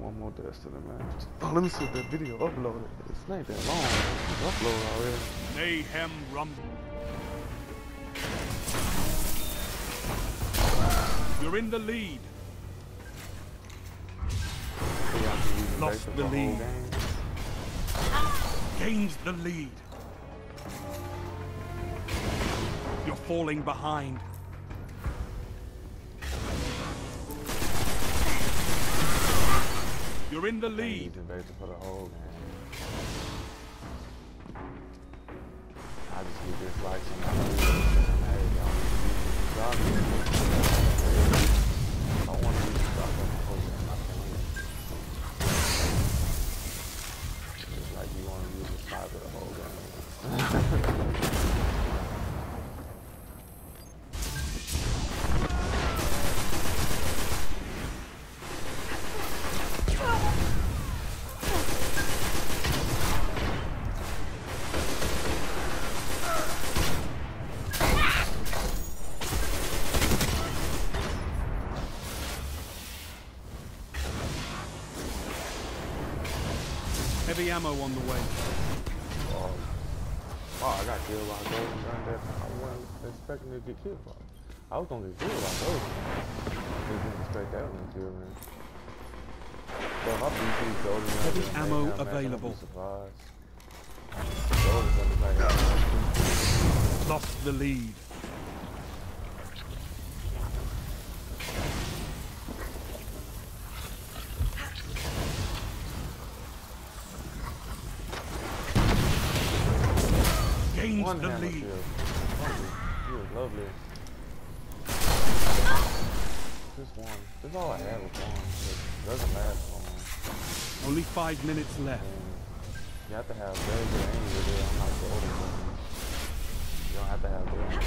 one more Destiny, man. Oh, let me see if that video uploaded. It's not that long. It's uploaded already. Mayhem rumble. You're in the lead. See, I can use Lost basic the lead. game. Gains the lead. You're falling behind. You're in the lead. Heavy ammo on the way. Um, wow, I got killed by a golden gun that I wasn't expecting to get killed by. I was gonna get killed by those. I didn't expect that one to kill me. But my BP golden gun Heavy ammo man, available. be surprised. Golden gun is like, Lost the lead. Gains one the lead. kill. Lovely. Was lovely. Just one. That's all I had was one. It doesn't last long. Only five minutes left. And you have to have very good aim with it. I'm not golden. You don't have to have good aim.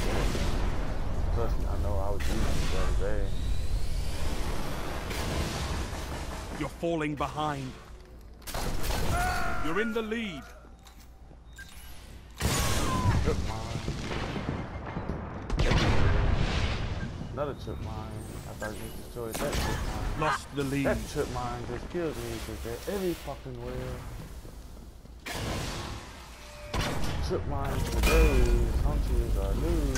Trust me, I know I was using it the other day. You're falling behind. You're in the lead. Another trip mine. After I just destroyed that trip mine. Lost the lead. That trip mine just killed me because they're every fucking way. Trip mines for days, hunters are new.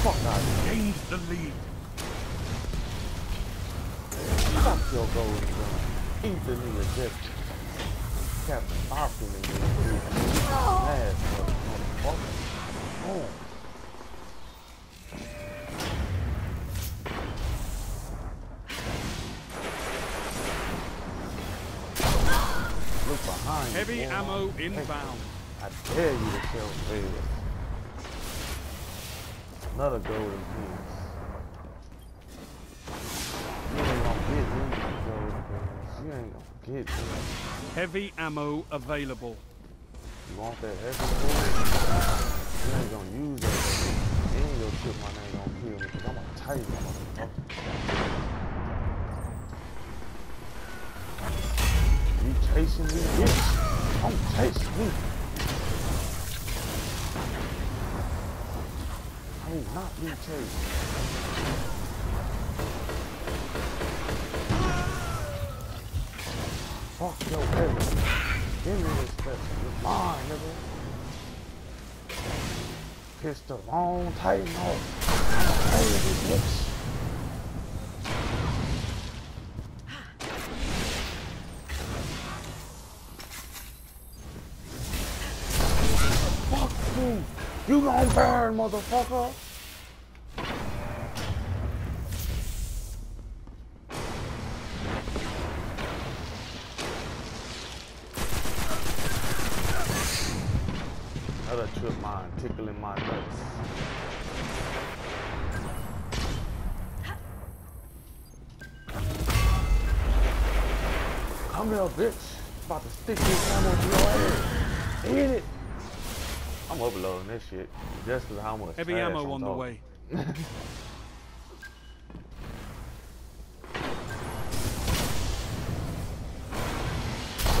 Fuck out of here. Gains the lead. Fuck your golden gun. Eat the nigga just Captain Optimus. Ass motherfucker. Oh. You, Heavy boy. ammo inbound. I dare you to kill me. Another golden piece. You ain't gonna get me, golden piece. You ain't gonna get me. Heavy ammo available. You want that heavy sword? You ain't gonna use that. Ain't gonna trip my name gonna kill me because I'm a tight motherfucker. Chasing me, bitch? Don't chase me. I will not be chased. Fuck your head. Give me this bitch. It's mine, nigga. Pistol long, tight off. Hey, this bitch. You. Gon' burn, motherfucker. Another trip mine tickling my nuts. Come here, bitch. About to stick this ammo to your ass. Eat it. I'm overloading this shit. Just for how much Heavy ammo I'm on the way.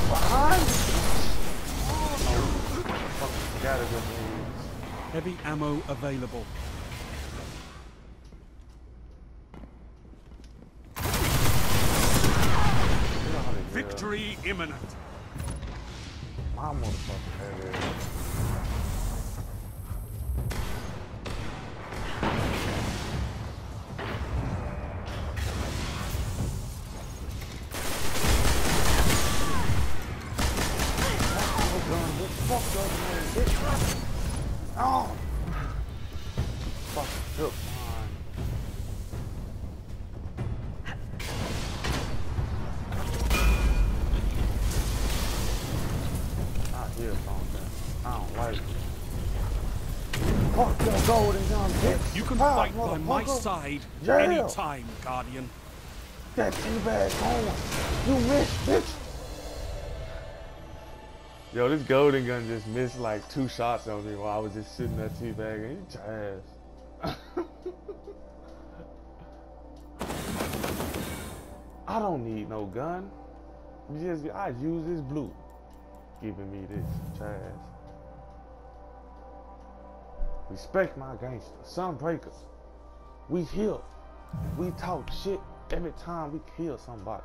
Behind me. Fucking gotta go, please. Heavy ammo available. You know how they do Victory imminent. My head It. Fuck bitch. You can Ah, fight by my side Yeah. anytime, Guardian. That's That teabag going. You missed, bitch. Yo, this golden gun just missed like two shots on me while I was just sitting there teabagging. You ass. I don't need no gun. Just I use this blue. Giving me this Chaz. Respect my gangster. Sunbreakers. We here. We talk shit every time we kill somebody.